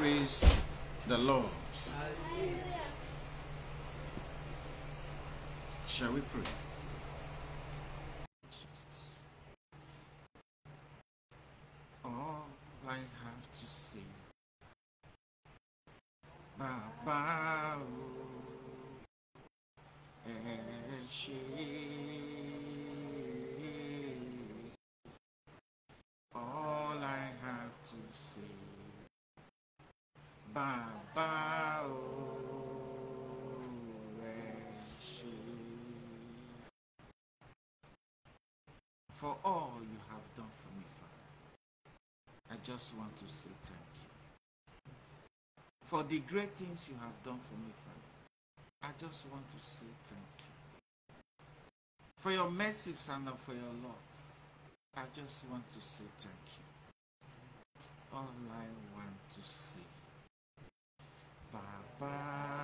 Praise the Lord. Shall we pray? Jesus. All I have to say, Baba, oh, ẹ ṣé. All I have to say, Baba, oh, ẹ ṣé. For all you have done for me, Father, I just want to say thank you. For the great things you have done for me, Father, I just want to say thank you. For your mercies and for your love, I just want to say thank you. All I want to say, Baba,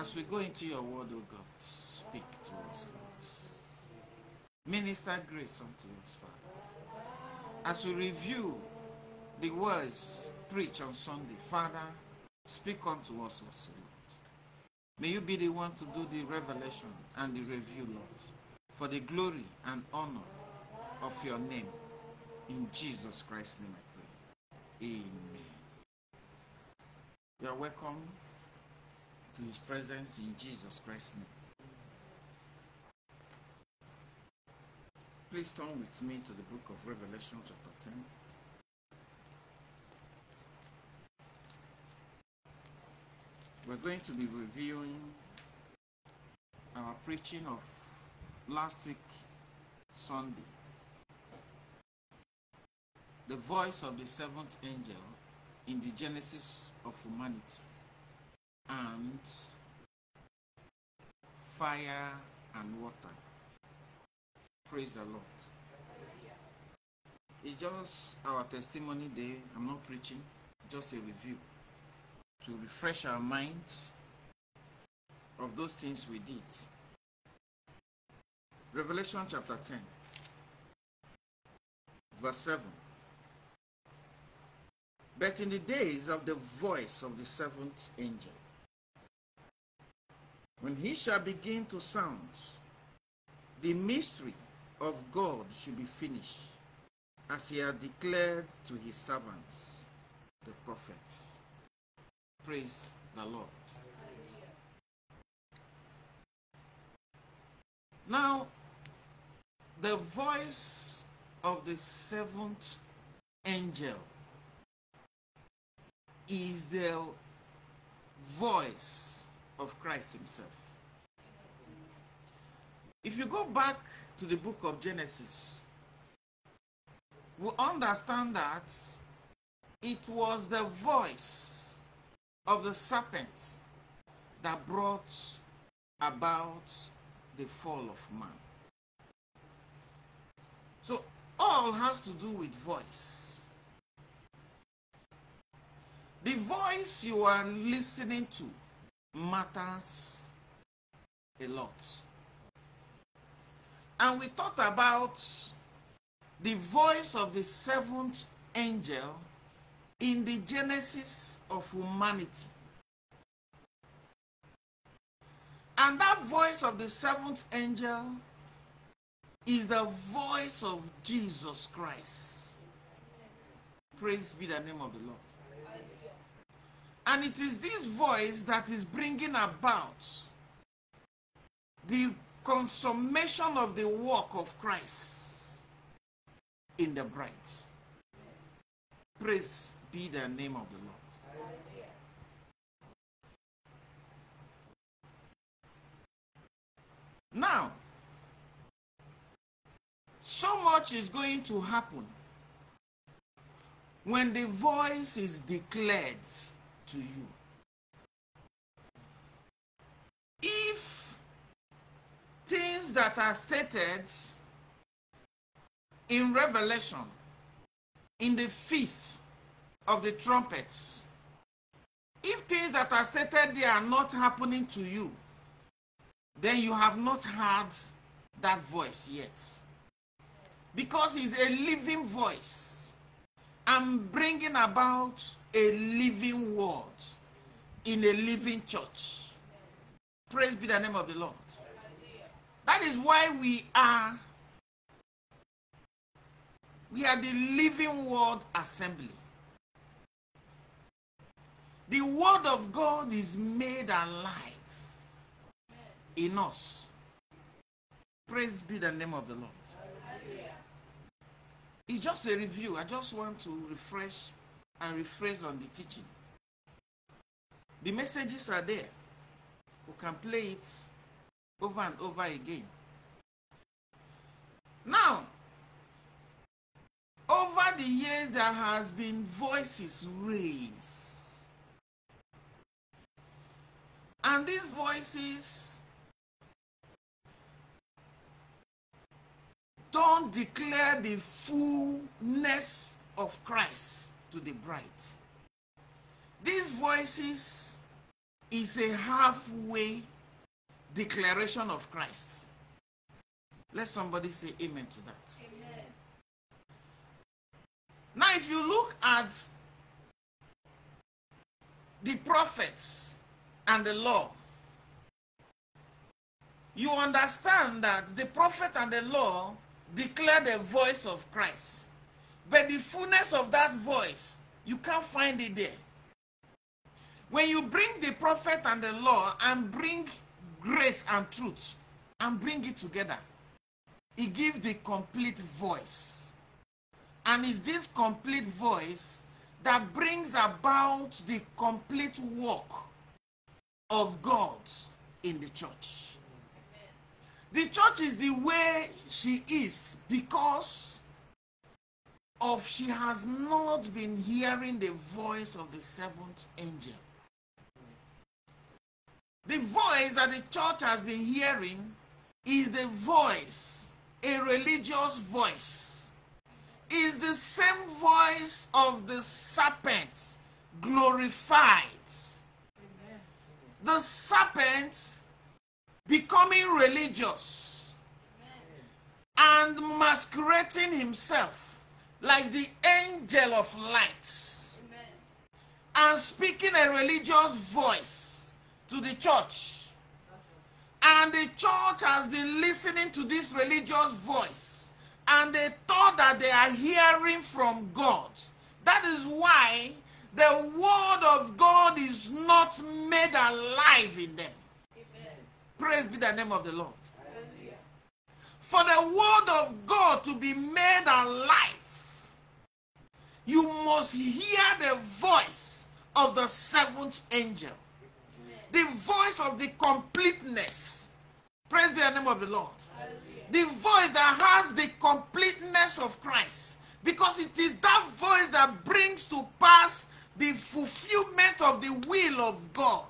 As we go into your word, O God, speak to us, Lord. Minister grace unto us, Father. As we review the words preached on Sunday, Father, speak unto us also, Lord. May you be the one to do the revelation and the review, Lord, for the glory and honor of your name. In Jesus Christ's name I pray. Amen. You are welcome to his presence in Jesus Christ's name. Please turn with me to the book of Revelation, chapter 10. We're going to be reviewing our preaching of last week, Sunday. The voice of the seventh angel in the genesis of humanity and fire and water. Praise the Lord. It's just our testimony day. I'm not preaching, just a review to refresh our minds of those things we did. Revelation chapter 10, verse 7. But in the days of the voice of the seventh angel, when he shall begin to sound, the mystery of God should be finished, as he had declared to his servants, the prophets. Praise the Lord. Now, the voice of the seventh angel is the voice of Christ Himself. If you go back to the book of Genesis, we understand that it was the voice of the serpent that brought about the fall of man. So, all has to do with voice. The voice you are listening to matters a lot. And we talked about the voice of the seventh angel in the genesis of humanity. And that voice of the seventh angel is the voice of Jesus Christ. Praise be the name of the Lord. And it is this voice that is bringing about the consummation of the work of Christ in the bride. Praise be the name of the Lord. Now, so much is going to happen when the voice is declared to you. If things that are stated in Revelation, in the feast of the trumpets, if things that are stated there are not happening to you, then you have not heard that voice yet. because he's a living voice and bringing about a living word in a living church. Praise be the name of the Lord. That is why we are we are the living word assembly. The word of God is made alive in us. Praise be the name of the Lord. It's just a review. I just want to refresh and rephrase on the teaching. The messages are there. We can play it over and over again. Now, over the years, there has been voices raised. And these voices don't declare the fullness of Christ to the bride. These voices is a halfway declaration of Christ. Let somebody say amen to that. Amen. Now, if you look at the prophets and the law, you understand that the prophet and the law declare the voice of Christ. But the fullness of that voice, you can't find it there. When you bring the prophet and the law and bring grace and truth and bring it together, it gives the complete voice. And it's this complete voice that brings about the complete work of God in the church. The church is the way she is because of she has not been hearing the voice of the seventh angel. The voice that the church has been hearing is the voice, a religious voice. Is the same voice of the serpent glorified. The serpent becoming religious and masquerading himself like the angel of light and speaking a religious voice to the church. And the church has been listening to this religious voice and they thought that they are hearing from God. That is why the word of God is not made alive in them. Praise be the name of the Lord. For the word of God to be made alive, you must hear the voice of the seventh angel, the voice of the completeness. Praise be the name of the Lord. The voice that has the completeness of Christ, because it is that voice that brings to pass the fulfillment of the will of God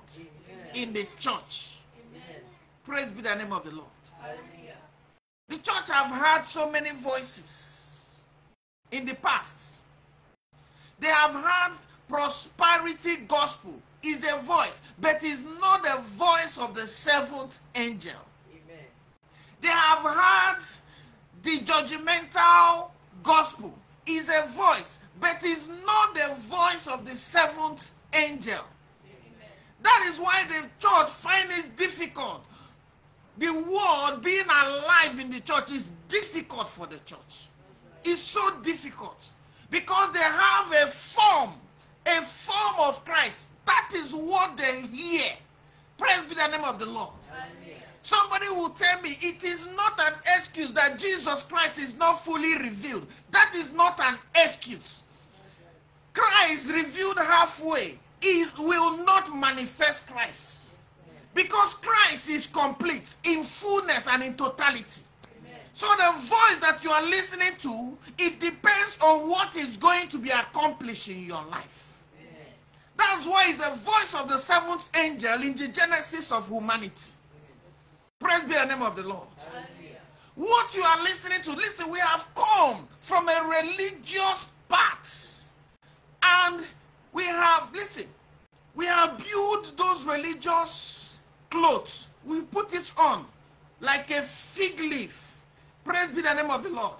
in the church. Praise be the name of the Lord. The church have heard so many voices in the past. They have heard prosperity gospel is a voice, but is not the voice of the seventh angel. Amen. They have heard the judgmental gospel is a voice, but is not the voice of the seventh angel. That is why the church finds it difficult the word being alive in the church is difficult for the church. It's so difficult because they have a form, a form of Christ. That is what they hear. Praise be the name of the Lord. Somebody will tell me it is not an excuse that Jesus Christ is not fully revealed. That is not an excuse. Christ revealed halfway. is will not manifest Christ. Because Christ is complete in fullness and in totality. So the voice that you are listening to, it depends on what is going to be accomplished in your life. That's why it's the voice of the seventh angel in the genesis of humanity. Praise be the name of the Lord. What you are listening to, listen, we have come from a religious path. And we have, listen, we have built those religious clothes. We put it on like a fig leaf. Praise be the name of the Lord.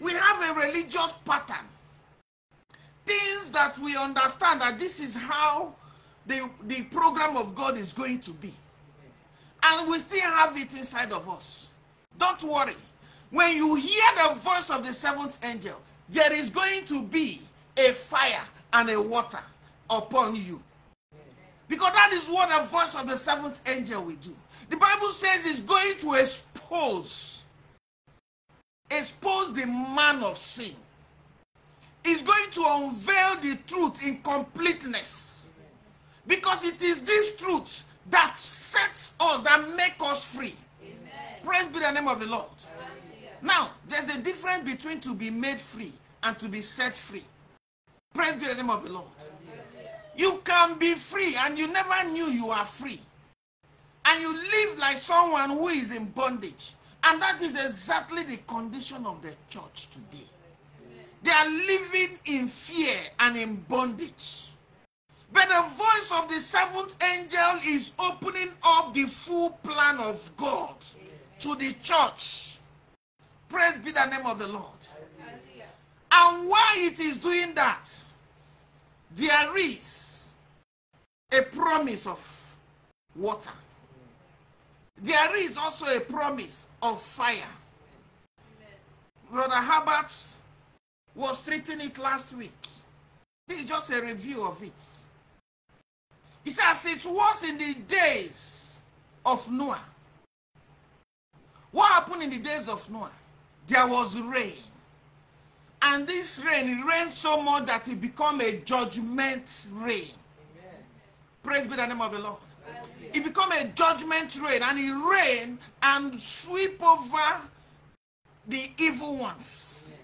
We have a religious pattern. Things that we understand that this is how the, the program of God is going to be. And we still have it inside of us. Don't worry. When you hear the voice of the seventh angel, there is going to be a fire and a water upon you. Because that is what the voice of the seventh angel will do. The Bible says it's going to expose, expose the man of sin. It's going to unveil the truth in completeness. Because it is this truth that sets us, that make us free. Amen. Praise be the name of the Lord. Now, there's a difference between to be made free and to be set free. Praise be the name of the Lord. You can be free and you never knew you are free. And you live like someone who is in bondage. And that is exactly the condition of the church today. They are living in fear and in bondage. But the voice of the seventh angel is opening up the full plan of God to the church. Praise be the name of the Lord. And why it is doing that, there is a promise of water. There is also a promise of fire. Brother Herbert was treating it last week. This is just a review of it. He says it was in the days of Noah. What happened in the days of Noah? There was rain. And this rain it rained so much that it became a judgment rain. Praise be the name of the Lord. It became a judgment rain and it rain and sweep over the evil ones,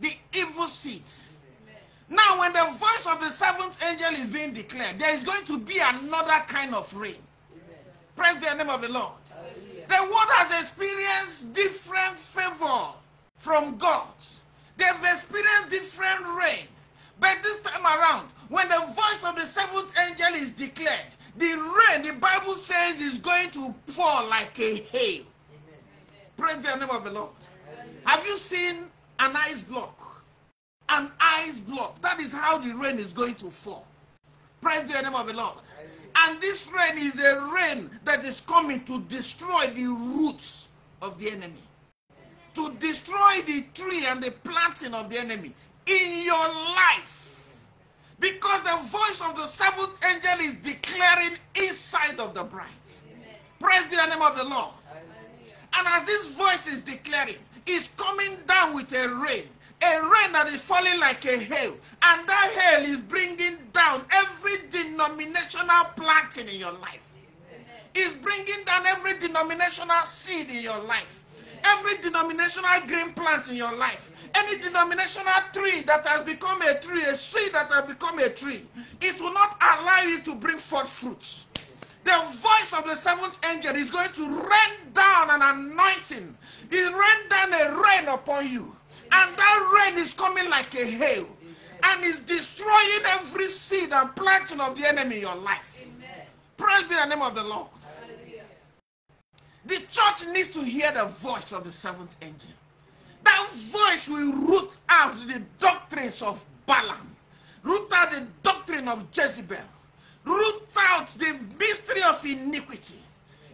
the evil seeds. Now, when the voice of the seventh angel is being declared, there is going to be another kind of rain. Praise be the name of the Lord. The world has experienced different favor from God They've experienced different rain. But this time around, when the voice of the seventh angel is declared, the rain, the Bible says, is going to fall like a hail. Amen. Praise the name of the Lord. Amen. Have you seen an ice block? An ice block. That is how the rain is going to fall. Praise the name of the Lord. And this rain is a rain that is coming to destroy the roots of the enemy to destroy the tree and the planting of the enemy in your life. Because the voice of the seventh angel is declaring inside of the bride. Praise be the name of the Lord. And as this voice is declaring, it's coming down with a rain. A rain that is falling like a hail. And that hail is bringing down every denominational planting in your life. It's bringing down every denominational seed in your life every denominational green plant in your life, any denominational tree that has become a tree, a seed that has become a tree, it will not allow you to bring forth fruits. The voice of the seventh angel is going to rain down an anointing. It rain down a rain upon you. And that rain is coming like a hail. And is destroying every seed and planting of the enemy in your life. Praise be the name of the Lord. The church needs to hear the voice of the seventh angel. That voice will root out the doctrines of Balaam, root out the doctrine of Jezebel, root out the mystery of iniquity.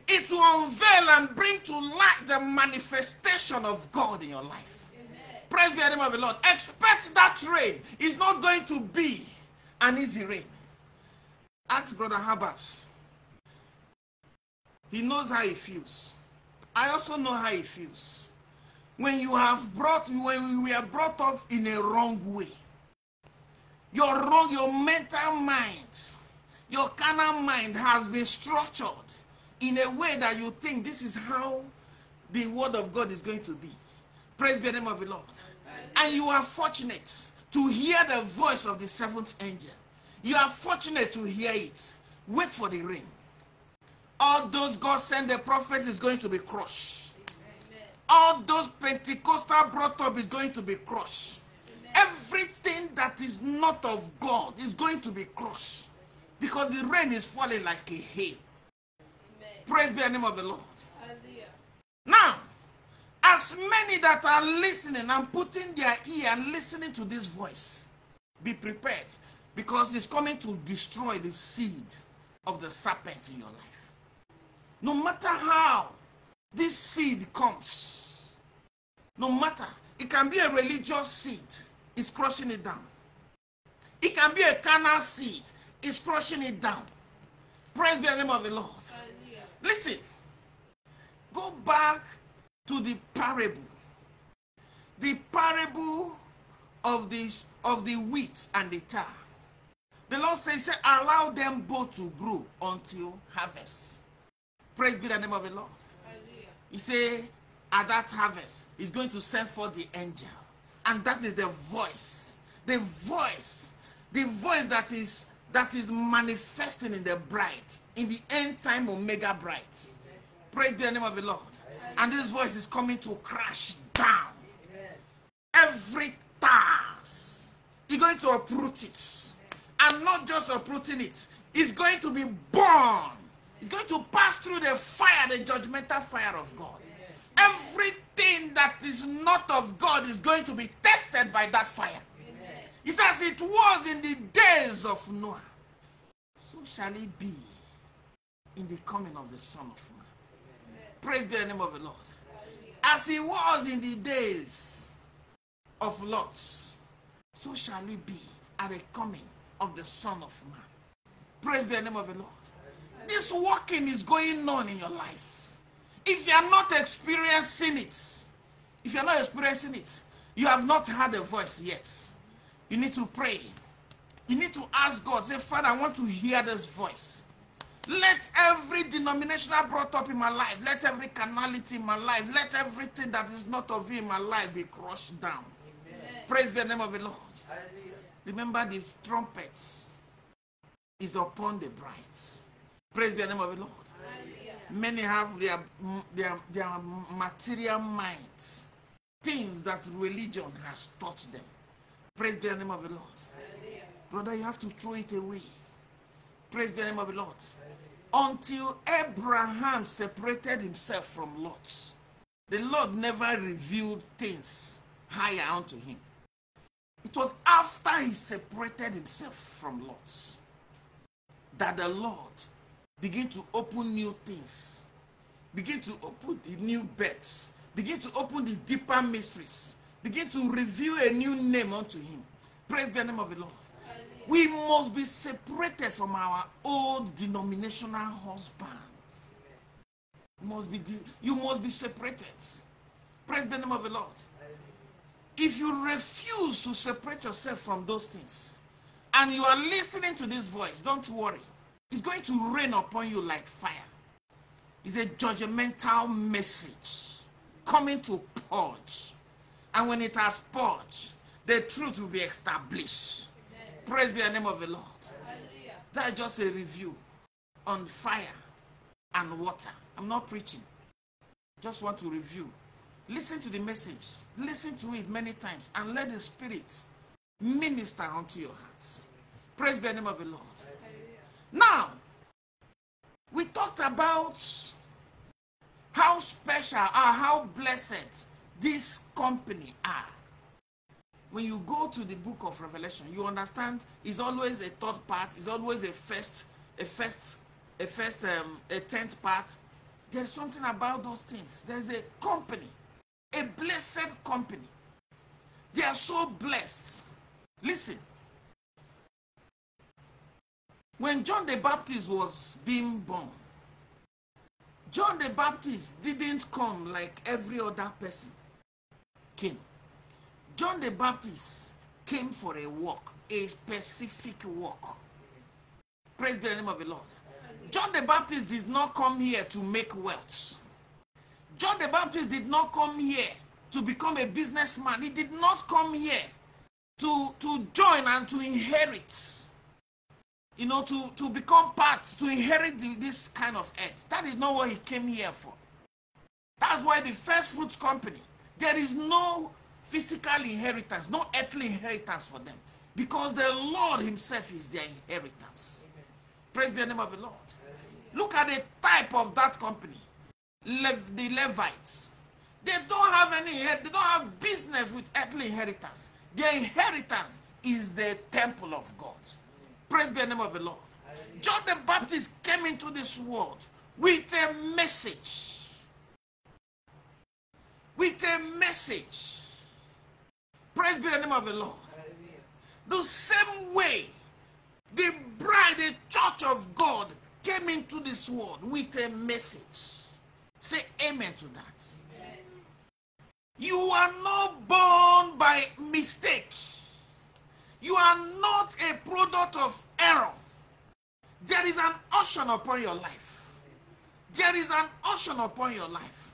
It will unveil and bring to light the manifestation of God in your life. Amen. Praise be the name of the Lord. Expect that rain is not going to be an easy rain. Ask Brother Habas he knows how he feels. I also know how he feels. When you have brought, when we are brought up in a wrong way, your wrong, your mental mind, your carnal mind has been structured in a way that you think this is how the word of God is going to be. Praise be the name of the Lord. And you are fortunate to hear the voice of the seventh angel. You are fortunate to hear it. Wait for the rain all those God sent the prophets is going to be crushed. All those Pentecostal brought up is going to be crushed. Amen. Everything that is not of God is going to be crushed because the rain is falling like a hail. Praise be the name of the Lord. Hallelujah. Now, As many that are listening and putting their ear and listening to this voice, be prepared because it's coming to destroy the seed of the serpent in your life. No matter how this seed comes, no matter, it can be a religious seed, it's crushing it down. It can be a carnal seed, it's crushing it down. Praise be the name of the Lord. Listen, go back to the parable. The parable of the of the wheat and the tar. The Lord says, allow them both to grow until harvest. Praise be the name of the Lord. He say, at that harvest, he's going to send for the angel. And that is the voice. The voice. The voice that is that is manifesting in the bride, in the end time omega bride. Praise be the name of the Lord. And this voice is coming to crash down every task. He's going to uproot it. And not just uprooting it, it's going to be born. It's going to pass through the fire, the judgmental fire of God. Everything that is not of God is going to be tested by that fire. He says it was in the days of Noah. So shall it be in the coming of the Son of Man. Praise be the name of the Lord. As it was in the days of Lot, so shall it be at the coming of the Son of Man. Praise be the name of the Lord. This walking is going on in your life. If you are not experiencing it, if you are not experiencing it, you have not had a voice yet. You need to pray. You need to ask God, say, Father, I want to hear this voice. Let every denomination I brought up in my life, let every carnality in my life, let everything that is not of you in my life be crushed down. Amen. Praise the name of the Lord. Hallelujah. Remember the trumpet is upon the brides. Praise be the name of the Lord. Many have their, their, their material minds, things that religion has taught them. Praise be the name of the Lord. Brother, you have to throw it away. Praise be the name of the Lord. Until Abraham separated himself from Lot, the Lord never revealed things higher unto him. It was after he separated himself from Lot that the Lord began to open new things, begin to open the new beds, begin to open the deeper mysteries, begin to reveal a new name unto him. Praise the name of the Lord. We must be separated from our old denominational husbands. Must be you must be separated. Praise the name of the Lord. If you refuse to separate yourself from those things and you are listening to this voice, don't worry. It's going to rain upon you like fire. It's a judgmental message coming to purge. And when it has purged, the truth will be established. Amen. Praise be the name of the Lord. That's just a review on fire and water. I'm not preaching. Just want to review. Listen to the message. Listen to it many times and let the Spirit minister unto your hearts. Praise be the name of the Lord. Now, we talked about how special or how blessed this company are. When you go to the book of Revelation, you understand it's always a third part, it's always a first, a first, a first, um, a tenth part. There's something about those things. There's a company a blessed company. They are so blessed. Listen. When John the Baptist was being born, John the Baptist didn't come like every other person came. John the Baptist came for a walk, a specific walk. Praise be the name of the Lord. John the Baptist did not come here to make wealth. John the Baptist did not come here to become a businessman. He did not come here to, to join and to inherit. You know, to, to become part, to inherit the, this kind of earth. That is not what he came here for. That's why the first fruits company, there is no physical inheritance, no earthly inheritance for them. Because the Lord Himself is their inheritance. Praise be the name of the Lord. Look at the type of that company. Lev, the Levites. They don't have any, they don't have business with earthly inheritance. Their inheritance is the temple of God. Praise be the name of the Lord. John the Baptist came into this world with a message. With a message. Praise be the name of the Lord. The same way the bride, the church of God, came into this world with a message. Say amen to that. Amen. You are not born by mistake. You are not a product of error. There is an ocean upon your life. There is an ocean upon your life.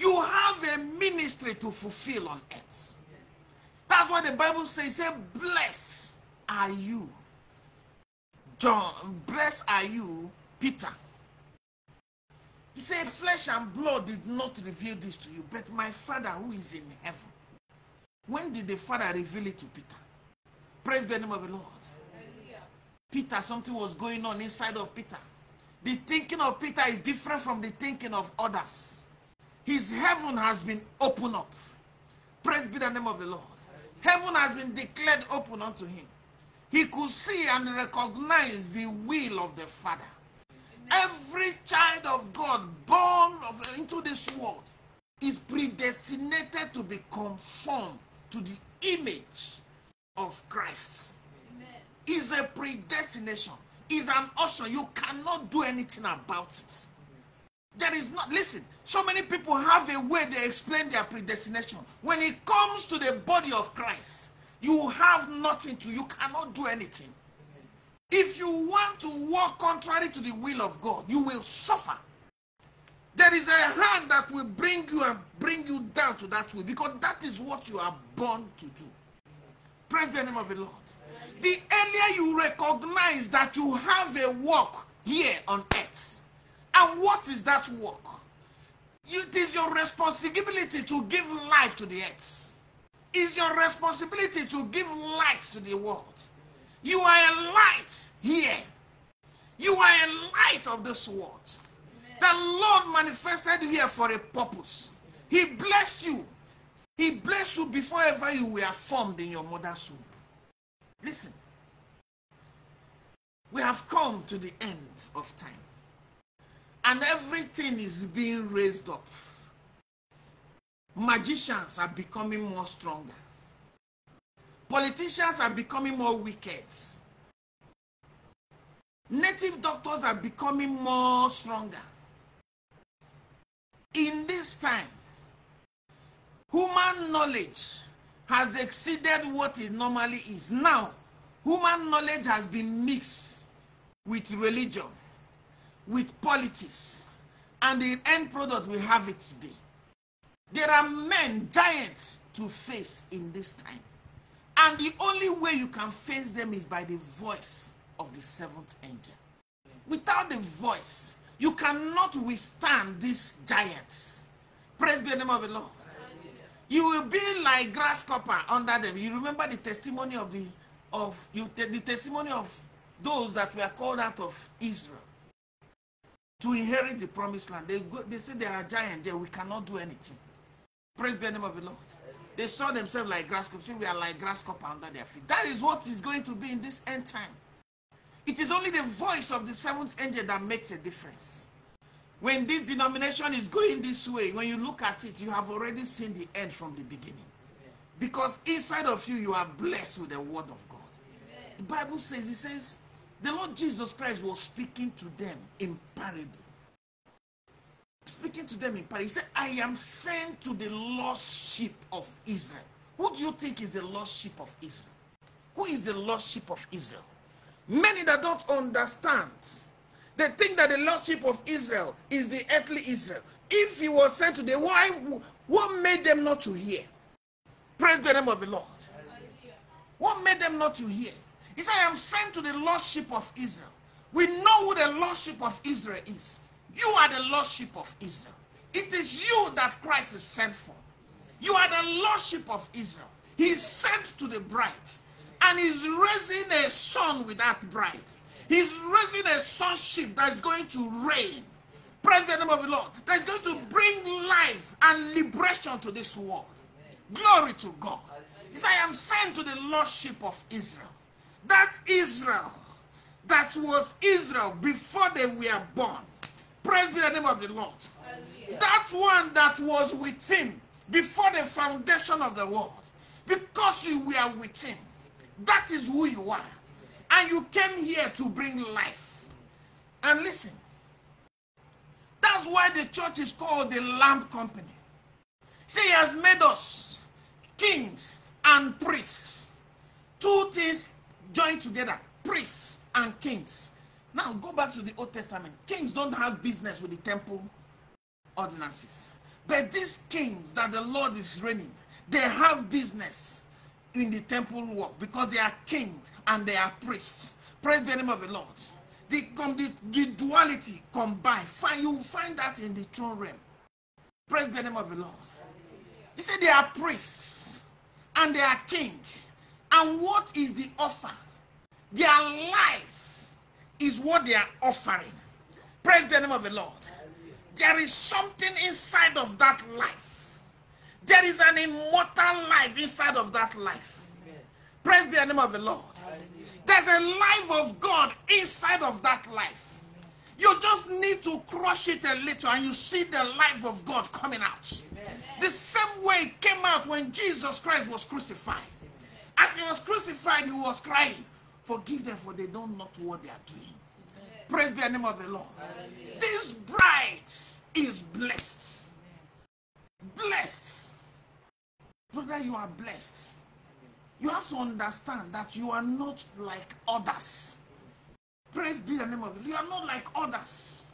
You have a ministry to fulfill on earth. That's what the Bible says. Say, blessed are you. John, blessed are you, Peter. He said, Flesh and blood did not reveal this to you, but my Father who is in heaven. When did the Father reveal it to Peter? Praise be the name of the Lord. Peter, something was going on inside of Peter. The thinking of Peter is different from the thinking of others. His heaven has been opened up. Praise be the name of the Lord. Heaven has been declared open unto him. He could see and recognize the will of the Father. Every child of God born of, into this world is predestinated to be conformed to the image of Christ. Is a predestination. Is an option. You cannot do anything about it. There is not, listen, so many people have a way they explain their predestination. When it comes to the body of Christ, you have nothing to, you cannot do anything. If you want to walk contrary to the will of God, you will suffer. There is a hand that will bring you and bring you down to that will because that is what you are born to do. Praise the name of the Lord. The earlier you recognize that you have a work here on earth, and what is that work? It is your responsibility to give life to the earth. It's your responsibility to give light to the world. You are a light here. You are a light of this world. The Lord manifested here for a purpose. He blessed you. He blessed you before ever you were formed in your mother's womb. Listen. We have come to the end of time. And everything is being raised up. Magicians are becoming more stronger. Politicians are becoming more wicked. Native doctors are becoming more stronger. In this time, human knowledge has exceeded what it normally is. Now, human knowledge has been mixed with religion, with politics, and the end product we have it today. There are men, giants to face in this time. And the only way you can face them is by the voice of the seventh angel. Without the voice, you cannot withstand these giants. Praise be the name of the Lord. You will be like grasshopper under them. You remember the testimony of the of you the testimony of those that were called out of Israel to inherit the promised land. They go, they say there are giants there. We cannot do anything. Praise be the name of the Lord. They saw themselves like grasshoppers. We are like grasshopper under their feet. That is what is going to be in this end time. It is only the voice of the seventh angel that makes a difference. When this denomination is going this way, when you look at it, you have already seen the end from the beginning. Because inside of you, you are blessed with the word of God. The Bible says, it says, the Lord Jesus Christ was speaking to them in parable speaking to them in Paris, he said, I am sent to the lost sheep of Israel. Who do you think is the lost sheep of Israel? Who is the lost sheep of Israel? Many that don't understand, they think that the lost sheep of Israel is the earthly Israel. If he was sent to the why, what made them not to hear? Praise the name of the Lord. What made them not to hear? He said, I am sent to the lost sheep of Israel. We know who the lost sheep of Israel is. You are the lost sheep of Israel. It is you that Christ is sent for. You are the lost sheep of Israel. He is sent to the bride. And he's raising a son with that bride. He's raising a sonship that's going to reign. Praise the name of the Lord. That's going to bring life and liberation to this world. Glory to God. He said, I am sent to the lordship of Israel. That Israel, that was Israel before they were born. Praise be the name of the Lord. That one that was with him before the foundation of the world. Because you were with him. That is who you are. And you came here to bring life. And listen, that's why the church is called the Lamp Company. See, he has made us kings and priests. Two things joined together priests and kings. Now go back to the Old Testament. Kings don't have business with the temple ordinances. But these kings that the Lord is reigning, they have business in the temple work because they are kings and they are priests. Praise the name of the Lord. The, the, the duality combined. Find, you will find that in the throne realm. Praise the name of the Lord. He said they are priests and they are king. And what is the offer? Their life is what they are offering. Praise the name of the Lord. There is something inside of that life. There is an immortal life inside of that life. Praise be the name of the Lord. There's a life of God inside of that life. You just need to crush it a little and you see the life of God coming out. The same way it came out when Jesus Christ was crucified. As he was crucified, he was crying, Forgive them, for they don't know what they are doing. Praise be the name of the Lord. This bride is blessed. Blessed. Brother, you are blessed. You have to understand that you are not like others. Praise be the name of the You are not like others.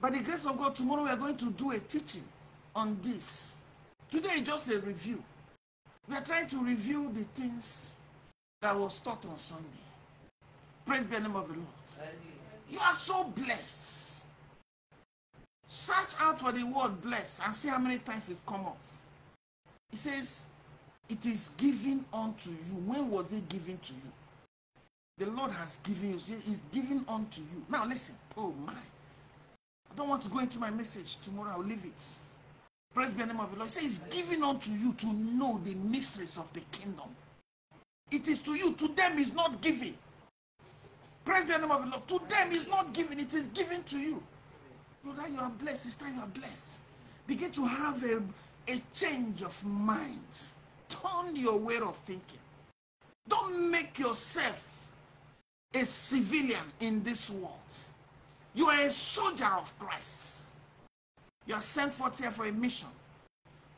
By the grace of God, tomorrow we are going to do a teaching on this. Today is just a review. We are trying to review the things that was taught on Sunday. Praise be the name of the Lord. You are so blessed. Search out for the word blessed and see how many times it come up. It says, it is given unto you. When was it given to you? The Lord has given you. It's given unto you. Now listen. Oh my. I don't want to go into my message. Tomorrow I'll leave it. Praise be the name of the Lord. It says it's given unto you to know the mysteries of the kingdom. It is to you. To them is not given. Praise be the name of the Lord. To them is not given. It is given to you. Brother, you are blessed. Time you are blessed. Begin to have a, a change of mind turn your way of thinking. Don't make yourself a civilian in this world. You are a soldier of Christ. You are sent forth here for a mission.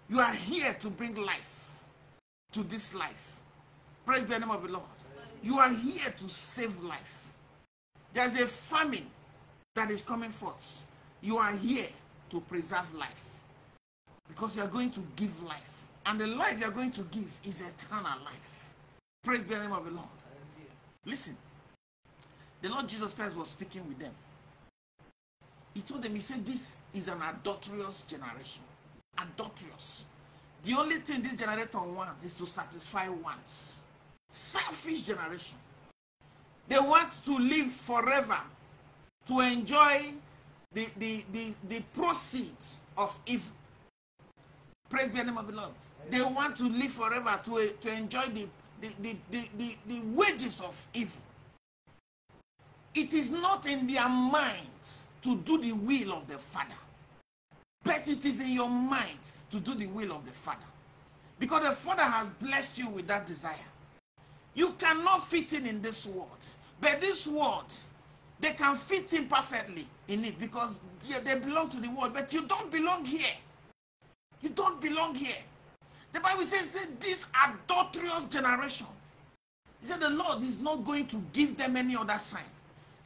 You are here to bring life to this life. Praise the name of the Lord. You are here to save life. There's a famine that is coming forth. You are here to preserve life because you are going to give life. And the life you're going to give is eternal life. Praise be the name of the Lord. Listen, the Lord Jesus Christ was speaking with them. He told them, He said, This is an adulterous generation. Adulterous. The only thing this generation wants is to satisfy wants. Selfish generation. They want to live forever, to enjoy the, the, the, the proceeds of evil. Praise be the name of the Lord. They want to live forever to, to enjoy the, the, the, the, the, the wages of evil. It is not in their minds to do the will of the Father, but it is in your mind to do the will of the Father. Because the Father has blessed you with that desire. You cannot fit in in this world, but this world, they can fit in perfectly in it because they, they belong to the world, but you don't belong here. You don't belong here. The Bible says that this adulterous generation, he said the Lord is not going to give them any other sign.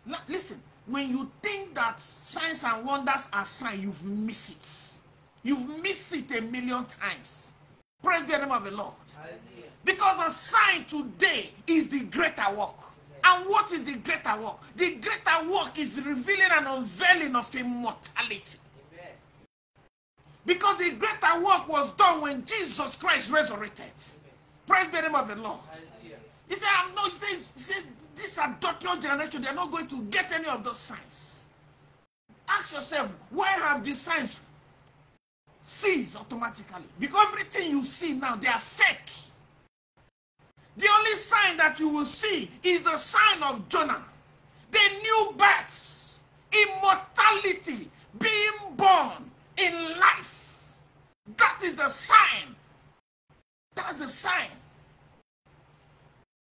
Now, listen, when you think that signs and wonders are sign, you've missed it. You've missed it a million times. Praise the name of the Lord. Because the sign today is the greater work. And what is the greater work? The greater work is revealing and unveiling of immortality. Because the greater work was done when Jesus Christ resurrected. Praise the name of the Lord. He said, I'm not, he said, he said this generation, they're not going to get any of those signs. Ask yourself, why have the signs ceased automatically? Because everything you see now, they are fake. The only sign that you will see is the sign of Jonah. The new birth, immortality, being born in life. That is the sign. That's the sign.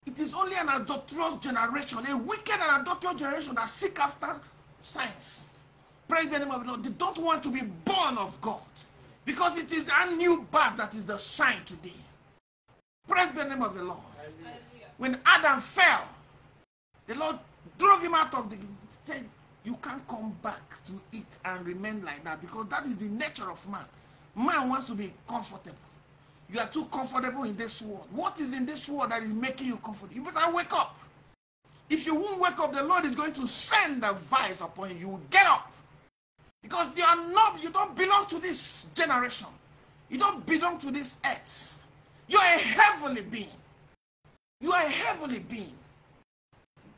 It is only an adulterous generation, a wicked and adulterous generation that seek after signs. Praise the name of the Lord. They don't want to be born of God because it is a new birth that is the sign today. Praise the name of the Lord. When Adam fell, the Lord drove him out of the said, You can't come back to it and remain like that because that is the nature of man. Man wants to be comfortable. You are too comfortable in this world. What is in this world that is making you comfortable? You better wake up. If you won't wake up, the Lord is going to send a vice upon you. You get up. Because you are not, you don't belong to this generation. You don't belong to this earth. You are a heavenly being. You are a heavenly being.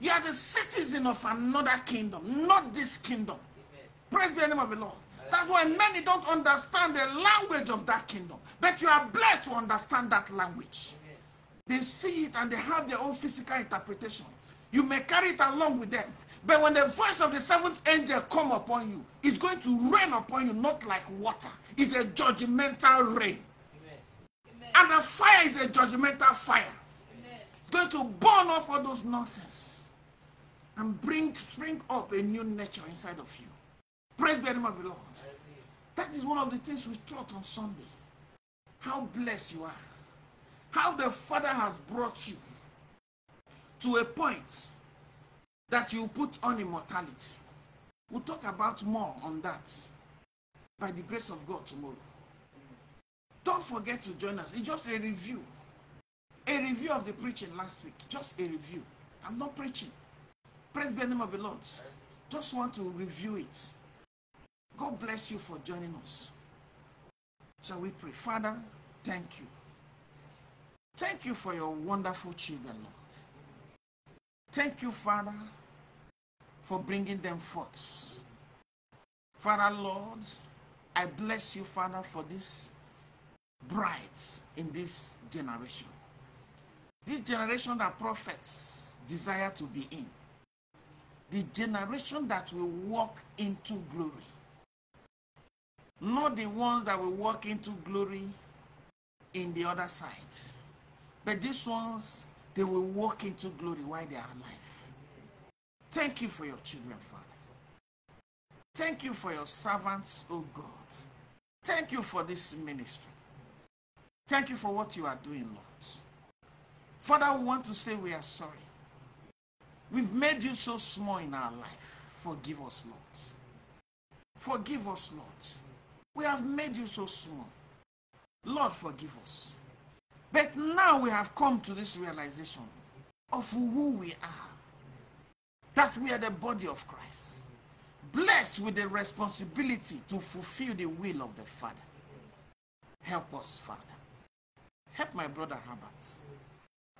You are the citizen of another kingdom, not this kingdom. Praise be the name of the Lord. That's why many don't understand the language of that kingdom. But you are blessed to understand that language. They see it and they have their own physical interpretation. You may carry it along with them. But when the voice of the seventh angel come upon you, it's going to rain upon you, not like water. It's a judgmental rain. Amen. And the fire is a judgmental fire. Amen. It's going to burn off all those nonsense and bring spring up a new nature inside of you. Praise be the name of the Lord. That is one of the things we taught on Sunday. How blessed you are. How the Father has brought you to a point that you put on immortality. We'll talk about more on that by the grace of God tomorrow. Don't forget to join us. It's just a review. A review of the preaching last week. Just a review. I'm not preaching. Praise the name of the Lord. Just want to review it. God bless you for joining us. Shall we pray? Father, thank you. Thank you for your wonderful children, Lord. Thank you, Father, for bringing them forth. Father, Lord, I bless you, Father, for this brides in this generation. This generation that prophets desire to be in. The generation that will walk into glory. Not the ones that will walk into glory in the other side. But these ones, they will walk into glory while they are alive. Thank you for your children, Father. Thank you for your servants, oh God. Thank you for this ministry. Thank you for what you are doing, Lord. Father, we want to say we are sorry. We've made you so small in our life. Forgive us, Lord. Forgive us, Lord. We have made you so small. Lord, forgive us. But now we have come to this realization of who we are that we are the body of Christ, blessed with the responsibility to fulfill the will of the Father. Help us, Father. Help my brother Herbert.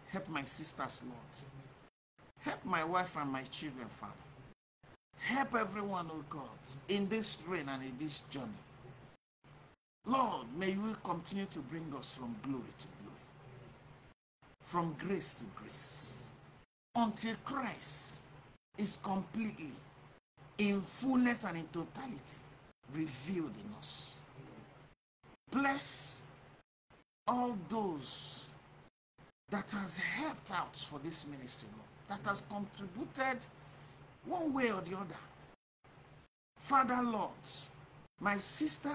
Help my sisters, Lord. Help my wife and my children, Father. Help everyone, oh God, in this rain and in this journey. Lord, may you continue to bring us from glory to glory, from grace to grace, until Christ is completely, in fullness and in totality, revealed in us. Bless all those that has helped out for this ministry, Lord, that has contributed one way or the other. Father Lord, my sister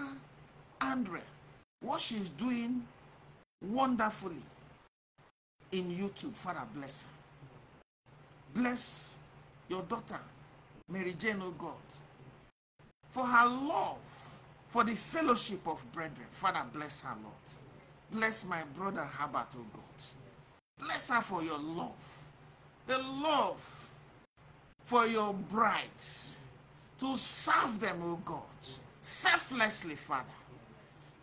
Andrea, what she's doing wonderfully in YouTube, Father bless her. Bless your daughter, Mary Jane, oh God, for her love for the fellowship of brethren. Father, bless her, Lord. Bless my brother Herbert, oh God. Bless her for your love. The love for your brides. To serve them, oh God. Selflessly, Father.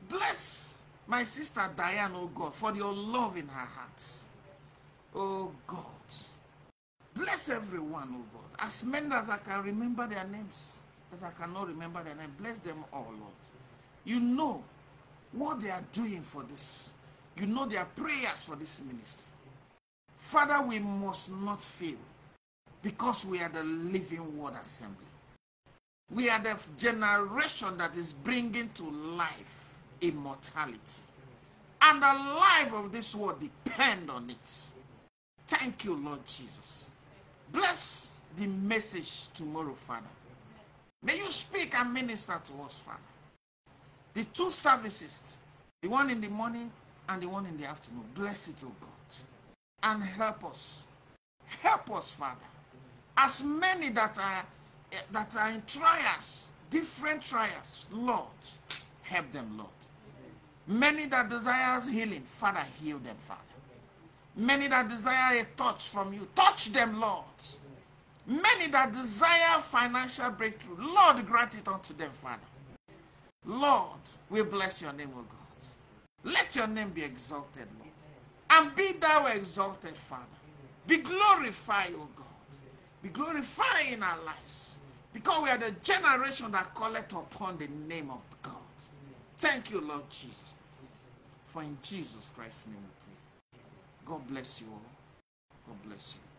Bless my sister Diane, oh God, for your love in her heart. Oh God. Bless everyone, oh God. As many as I can remember their names. that I cannot remember their name. Bless them all, Lord. You know what they are doing for this. You know their prayers for this ministry. Father, we must not fail because we are the living word assembly. We are the generation that is bringing to life immortality. And the life of this world depend on it. Thank you, Lord Jesus. Bless the message tomorrow, Father. May you speak and minister to us, Father. The two services, the one in the morning and the one in the afternoon, bless it, O God. And help us. Help us, Father. As many that are that are in trials, different trials, Lord, help them, Lord. Many that desires healing, Father, heal them, Father. Many that desire a touch from you, touch them, Lord. Many that desire financial breakthrough, Lord, grant it unto them, Father. Lord, we bless your name, O God. Let your name be exalted, Lord. And be thou exalted, Father. Be glorified, O God. Be glorified in our lives. Because we are the generation that calleth upon the name of God. Thank you, Lord Jesus. For in Jesus Christ's name we pray. God bless you all. God bless you.